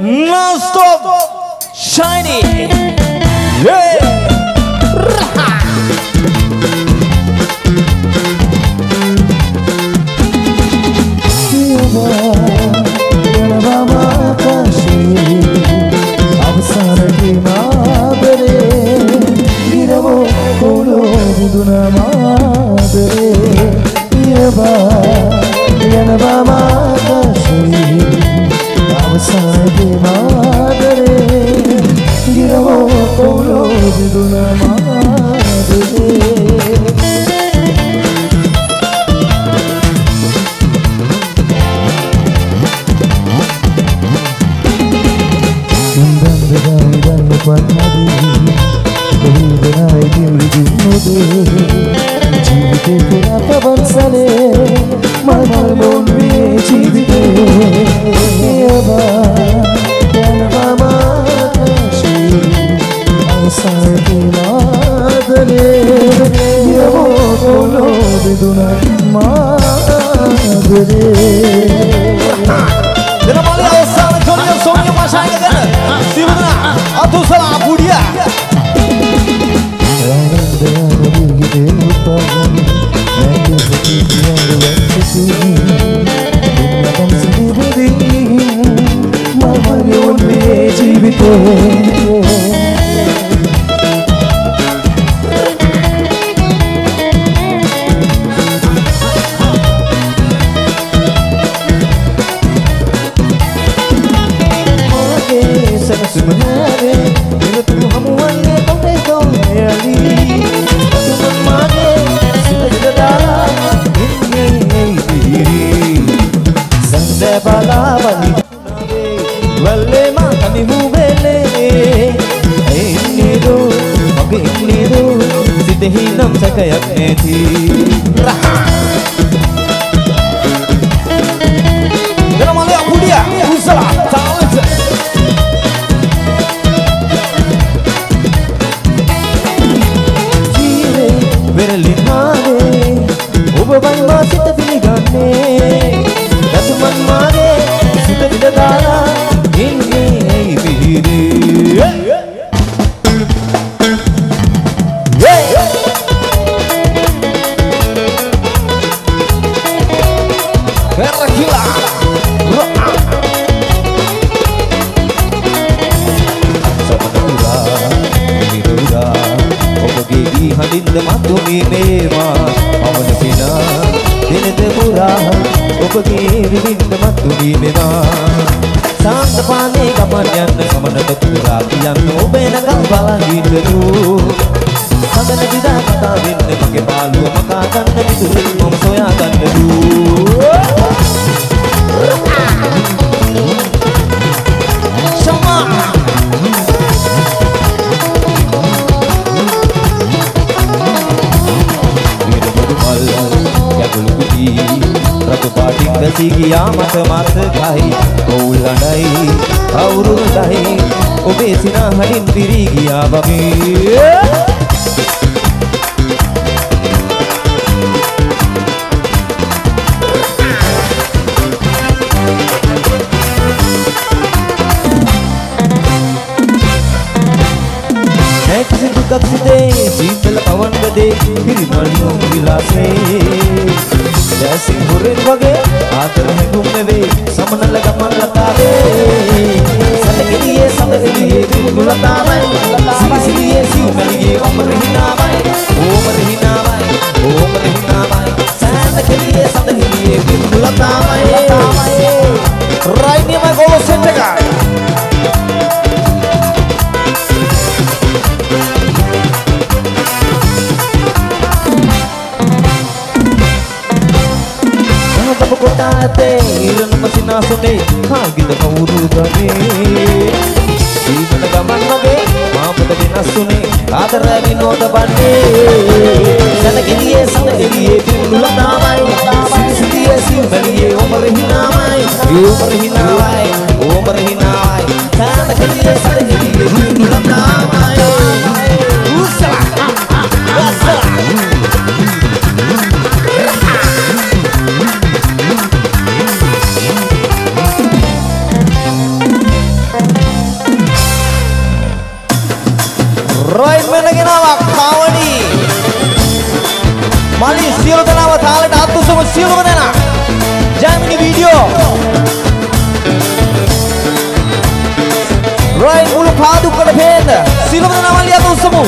non-stop shiny. Yeah. ಬದುಕಿದು ನಮಾದುವೆ ಜೀವಿತ ಪವನ್ಸಲೇ ಮನೋ বেদনায় মা Era uma leoção, então eu sou minha machada dela. Silvana, a tu sala, a puria. ജീവിതേ Wale makani hubele Ennedo mage ennedo Sidehi nam sakayak nethi Dina හඳින්ද මතුමී මේවා. පවන පිනා දිනද පුරා ඔබගේ විඳින්ද මතුමී මේවා. සාන්ත පානේ ගමන් යන්න සමනත පුරා කියන්න ඔබ එනකම් බලන් ඉන්නලු සඳන දිදා කතා වෙන්න මගේ පාළුව මකා ගන්න විදුලින් මම සොයා ගන්නලු. प्रभु पाटी पाठी गिया मत मत खाई, कौल हड़ाई और हड़ाई ओबे सिना हरि तिरी गिया बबी। दे शीतल पवन दे फिर දැසින් හොරෙන් වගේ ආතර හැඟුම් නෙවේ සමනල ගමන් ලතාවේ ඇතේ ඉරණම සිනාසුනේ කාගිද කවුරු ගනේ සීතල ගමන් වගේ මාපත වෙනස්ුනේ ආදර විනෝද බන්නේ සනගිරියේ සනගිරියේ පිරුණු ලතාවයි සිසිලියේ සිම්බලියේ ඔමර හිනාවයි ඔමර හිනාවයි ඔමර හිනාවයි සනගිරියේ සනගිරියේ පිරුණු ලතාවයි උසලා උසලා මල්ලි සියලු දෙනාම තාලෙට අත්උසම සියලුම දෙනා. ජයමිනි වීඩියෝ. රයින් මුළු පාදුක්කට පේන්න සියලුම දෙනා මල්ලි අත්උසමු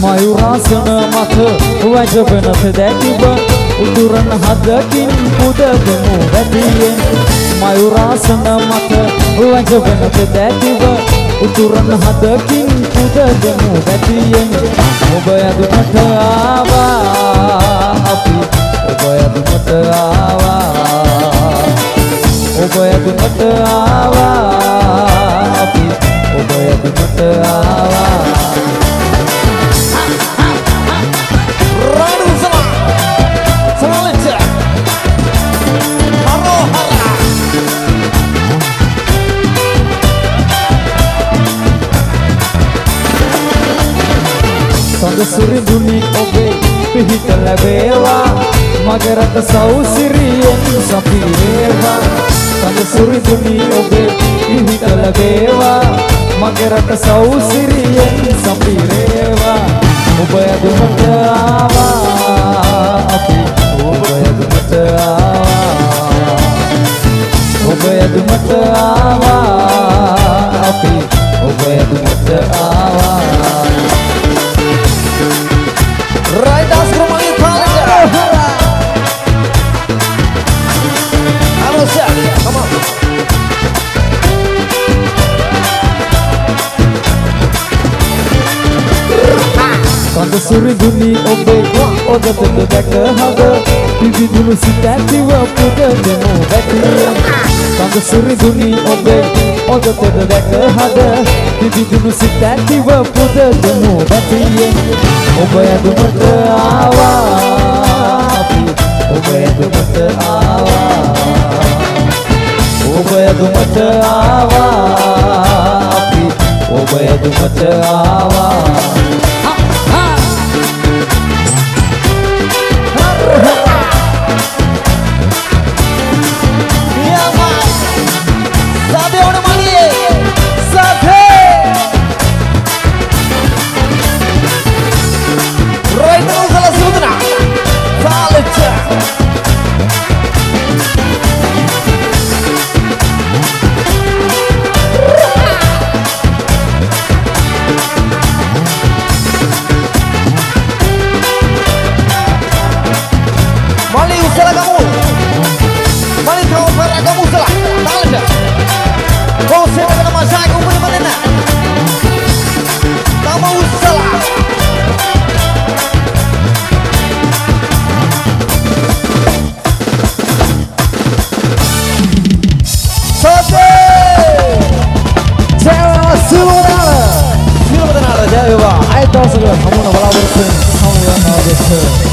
මයුරාසන මත වැජබනත දැකිව උතුරන හදකින් පුදගමු වැටියෙන් මයුරාසන මත වැජබනත දැකිව උතුරන හදකින් පුදගමු වැටියෙන් ඔබ යදුමට ආවා. අපි ඔබ යදුමට ආවා. ඔබ යදුමට ආවා. අපි ඔබ යදුමට ආවා. සඳ සුරිඳුනි ඔබේ පිහිට ලැබේවා. මගේ රට සෞසිරියෙන් සපිරේවා. සඳ සුරිඳුනි ඔබේ පිහිට ලැබේවා. මගේ රට සෞසිරියෙන් සපිරේවා. ඔබ යදුමට ආවා. අපි ඔබ යදුමට ආවා. ඔබ යදුමට ආවා. කඳ සුරිඳුනි ඔබේ ඔදතට දැක හද පිවිදුණු සිත ඇතිව පුද දෙමු වැටිය කඳ සුරිඳුනි ඔබේ ඔදතට දැක හද පිවිදුණු සිත ඇතිව පුද දෙමු වැටිය ඔබ යදුමට ආවා. අපි ඔබ යදුමට ආවා. ඔබ යදුමට ආවා. අපි ඔබ යදුමට ආවා. 방문 올라오고 있는 상황이 나오고 있어요.